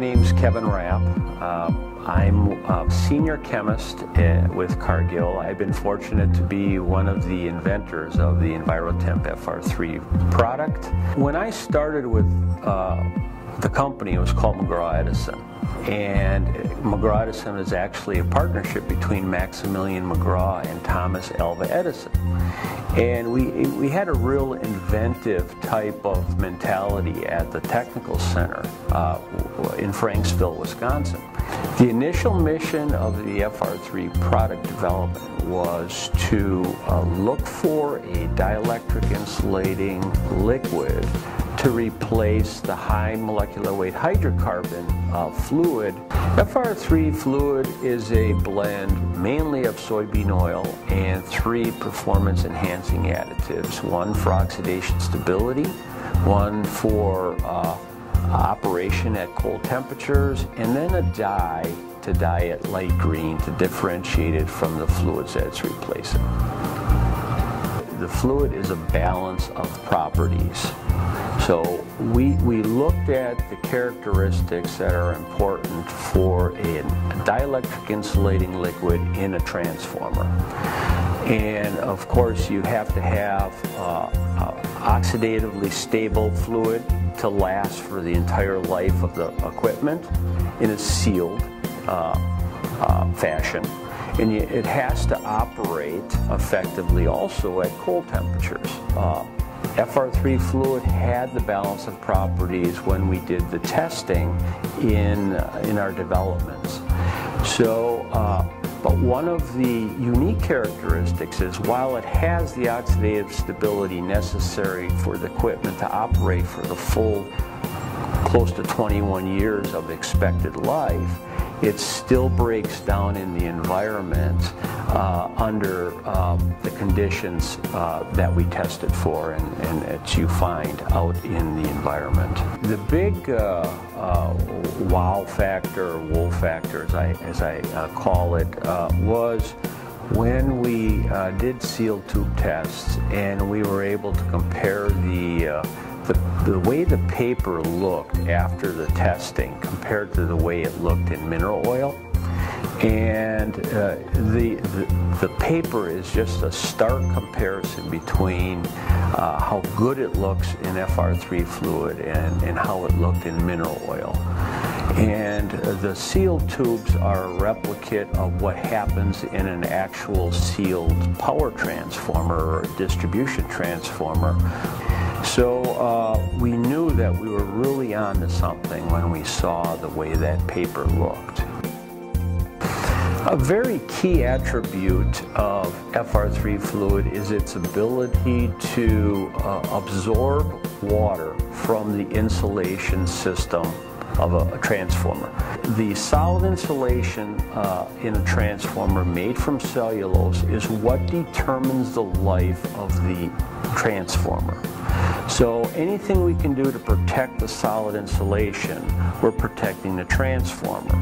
name's Kevin Rapp. Uh, I'm a senior chemist uh, with Cargill. I've been fortunate to be one of the inventors of the EnviroTemp FR3 product. When I started with uh, the company, was called McGraw Edison. And McGraw Edison is actually a partnership between Maximilian McGraw and Thomas Alva Edison. And we, we had a real inventive type of mentality at the Technical Center uh, in Franksville, Wisconsin. The initial mission of the FR3 product development was to uh, look for a dielectric insulating liquid to replace the high molecular weight hydrocarbon uh, fluid. FR3 fluid is a blend mainly of soybean oil and three performance enhancing additives, one for oxidation stability, one for uh, operation at cold temperatures, and then a dye to dye it light green to differentiate it from the fluids that it's replacing. The fluid is a balance of properties. So we, we looked at the characteristics that are important for a dielectric insulating liquid in a transformer. And of course you have to have uh, uh, oxidatively stable fluid to last for the entire life of the equipment in a sealed uh, uh fashion. And it has to operate effectively also at cold temperatures. Uh, FR3 fluid had the balance of properties when we did the testing in, in our developments. So, uh, but one of the unique characteristics is while it has the oxidative stability necessary for the equipment to operate for the full close to 21 years of expected life, it still breaks down in the environment uh, under um, the conditions uh, that we tested for and, and, that you find out in the environment. The big uh, uh wow factor, wool factor as I, as I uh, call it, uh, was when we did sealed tube tests and we were able to compare the the, the way the paper looked after the testing compared to the way it looked in mineral oil. And uh, the, the, the, paper is just a stark comparison between uh, how good it looks in FR3 fluid and, and how it looked in mineral oil. And the sealed tubes are a replicate of what happens in an actual sealed power transformer or distribution transformer so uh, we knew that we were really on to something when we saw the way that paper looked. A very key attribute of FR3 fluid is its ability to uh, absorb water from the insulation system of a, a transformer. The solid insulation uh, in a transformer made from cellulose is what determines the life of the transformer. So anything we can do to protect the solid insulation, we're protecting the transformer.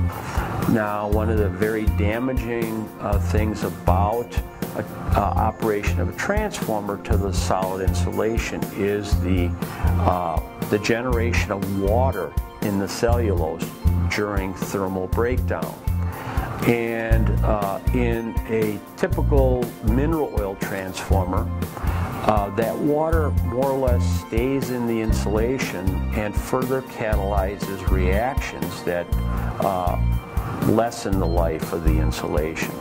Now, one of the very damaging uh, things about a, uh, operation of a transformer to the solid insulation is the, uh, the generation of water in the cellulose during thermal breakdown. And uh, in a typical mineral oil transformer, uh, that water more or less stays in the insulation and further catalyzes reactions that uh, lessen the life of the insulation.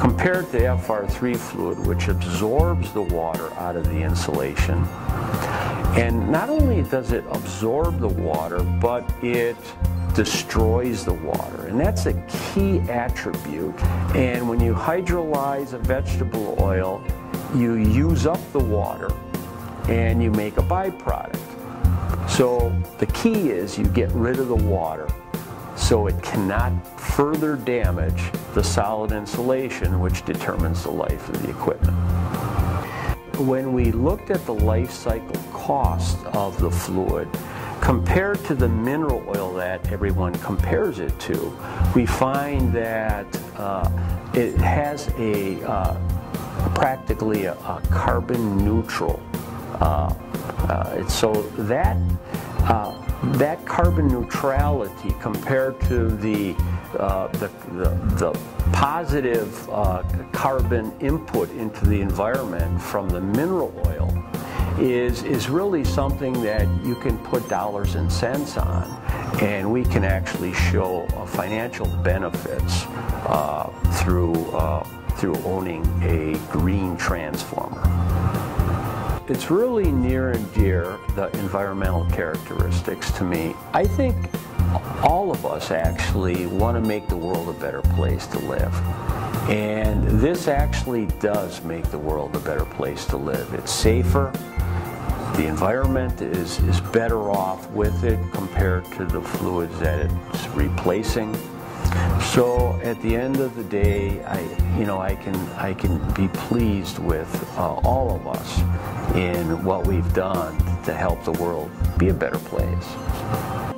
Compared to FR3 fluid, which absorbs the water out of the insulation, and not only does it absorb the water, but it destroys the water. And that's a key attribute. And when you hydrolyze a vegetable oil, you use up the water and you make a byproduct. So the key is you get rid of the water so it cannot further damage the solid insulation which determines the life of the equipment. When we looked at the life cycle cost of the fluid, compared to the mineral oil that everyone compares it to, we find that uh, it has a uh, practically a, a carbon neutral. Uh, uh, so that uh, that carbon neutrality compared to the, uh, the, the, the, positive uh, carbon input into the environment from the mineral oil is, is really something that you can put dollars and cents on and we can actually show uh, financial benefits uh, through, uh, through owning a green transformer. It's really near and dear, the environmental characteristics to me. I think all of us actually want to make the world a better place to live. And this actually does make the world a better place to live. It's safer, the environment is, is better off with it compared to the fluids that it's replacing. So at the end of the day, I, you know, I can, I can be pleased with uh, all of us in what we've done to help the world be a better place.